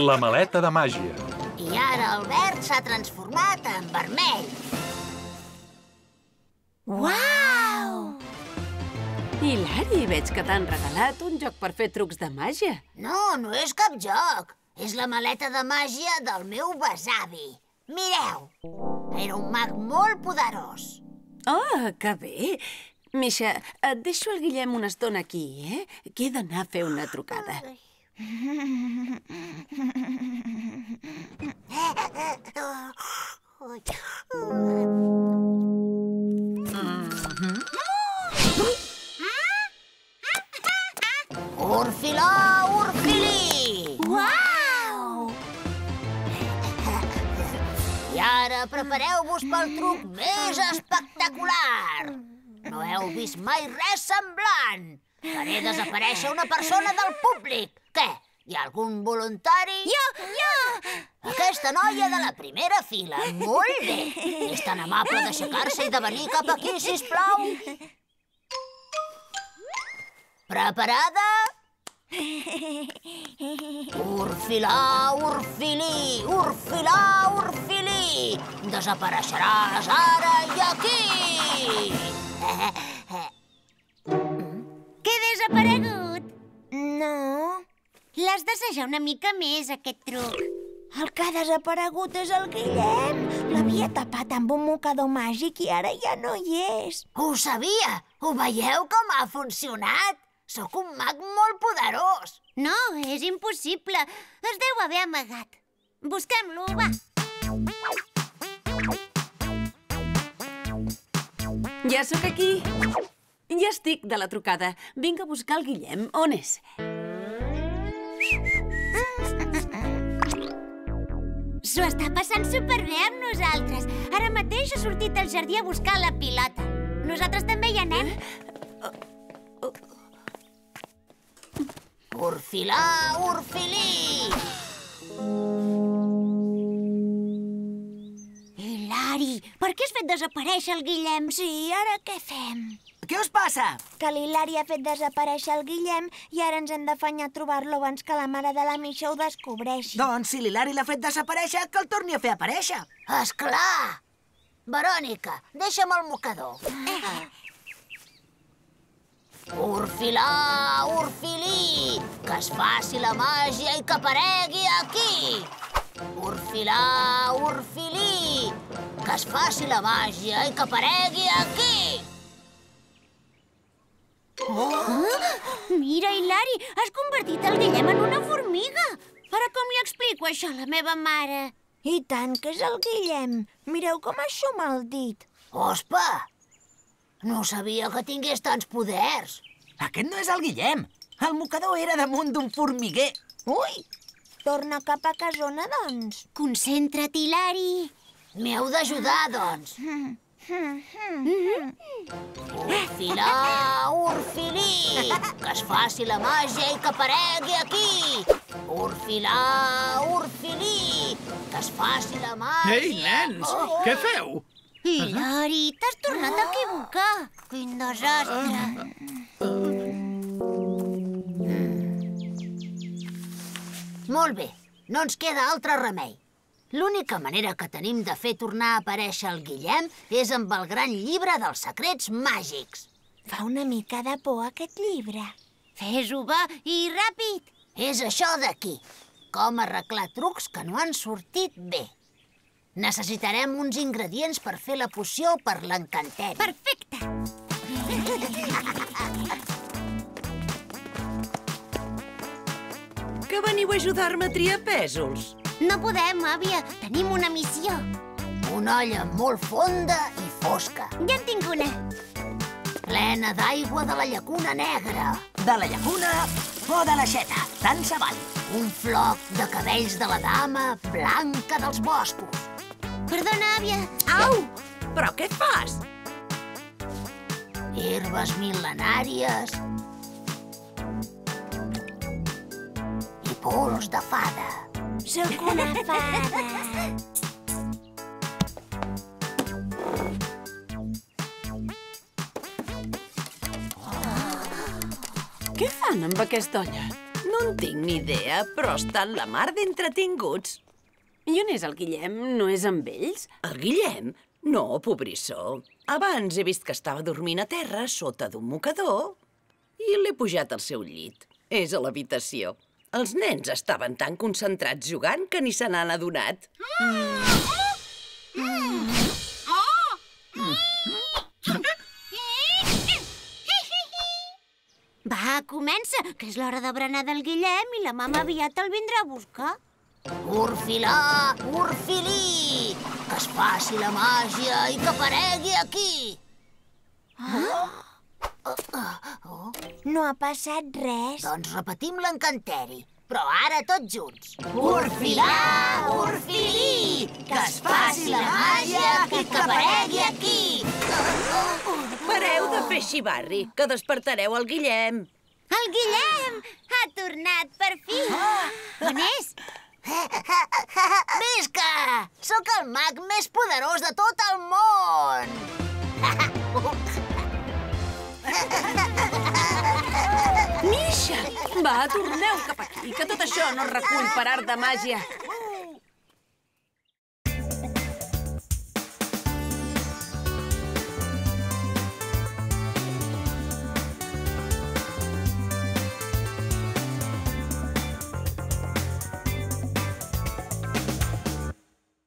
La maleta de màgia. I ara el verd s'ha transformat en vermell. Uau! Hilari, veig que t'han regalat un joc per fer trucs de màgia. No, no és cap joc. És la maleta de màgia del meu besavi. Mireu, era un mag molt poderós. Oh, que bé. Misha, et deixo el Guillem una estona aquí, eh? Que he d'anar a fer una trucada. Urfilà, urfilí! Uau! I ara prepareu-vos pel truc més espectacular. No heu vist mai res semblant. Faré desaparèixer una persona del públic. Què? Hi ha algun voluntari? Jo, jo! Aquesta noia de la primera fila. Molt bé. És tan amable d'aixecar-se i de venir cap aquí, sisplau. Preparada? Urfilà, urfilí, urfilà, urfilí. Desapareixeràs ara i aquí. L'has d'assajar una mica més, aquest truc. El que ha desaparegut és el Guillem. L'havia tapat amb un mocador màgic i ara ja no hi és. Ho sabia. Ho veieu com ha funcionat? Sóc un mag molt poderós. No, és impossible. Es deu haver amagat. Busquem-lo, va. Ja sóc aquí. Ja estic de la trucada. Vinc a buscar el Guillem. On és? S'ho està passant superbé amb nosaltres. Ara mateix ha sortit al jardí a buscar la pilota. Nosaltres també hi anem. Urfilà, urfilí. Per què has fet desaparèixer el Guillem? Sí, ara què fem? Què us passa? Que l'Hilari ha fet desaparèixer el Guillem i ara ens hem d'afanyar a trobar-lo abans que la mare de la Misha ho descobreixi. Doncs si l'Hilari l'ha fet desaparèixer, que el torni a fer aparèixer. És clar. Verònica, deixa'm el mocador. Urfilà, urfilí, que es faci la màgia i que aparegui aquí. Urfilà, urfilí, que es faci la màgia i que aparegui aquí. Mira, Hilari, has convertit el Guillem en una formiga. Ara com li explico això a la meva mare? I tant que és el Guillem. Mireu com aixuma el dit. Ospa, no sabia que tingués tants poders. Aquest no és el Guillem. El mocador era damunt d'un formiguer. Ui! Torna cap a casona, doncs. Concentra't, Hilari. M'heu d'ajudar, doncs. Urfilà, urfilí, que es faci la màgia i que aparegui aquí. Urfilà, urfilí, que es faci la màgia... Ei, nens, què feu? Hilari, t'has tornat a equivocar. Quin desastre. Molt bé, no ens queda altre remei. L'única manera que tenim de fer tornar a aparèixer el Guillem és amb el gran llibre dels secrets màgics. Fa una mica de por aquest llibre. Fes-ho, va, i ràpid. És això d'aquí. Com arreglar trucs que no han sortit bé. Necessitarem uns ingredients per fer la poció per l'encanteri. Perfecte. Que veniu a ajudar-me a triar pèsols? No podem, àvia. Tenim una missió. Una olla molt fonda i fosca, Ja en tinc una. plena d'aigua de la llacuna negra. De la llacuna o de l'aixeta, tant se val. Un floc de cabells de la dama blanca dels boscos. Perdona, àvia. Au! Però què fas? Herbes mil·lenàries pols de fada. Sóc una fada. Què fan amb aquesta olla? No No en tinc ni idea, però estan la mar d'entretinguts. I on és el Guillem? No és amb ells? El Guillem? No, pobrissó. Abans he vist que estava dormint a terra sota d'un mocador i l'he pujat al seu llit. És a l'habitació. Els nens estaven tan concentrats jugant que ni se n'han adonat. Va, comença, que és l'hora de berenar del Guillem i la mama aviat el vindrà a buscar. Urfilà, urfilí, que es faci la màgia i que aparegui aquí. No ha passat res. Doncs repetim l'encanteri, però ara tots junts. Urfilà, urfilí, que es faci la màgia i que aparegui aquí. Pareu de fer xivarri, que despertareu el Guillem. El Guillem ha tornat per fi. On és? Visca! Sóc el mag més poderós de tot el món! Misha! Va, torneu cap aquí, que tot això no es recull per art de màgia.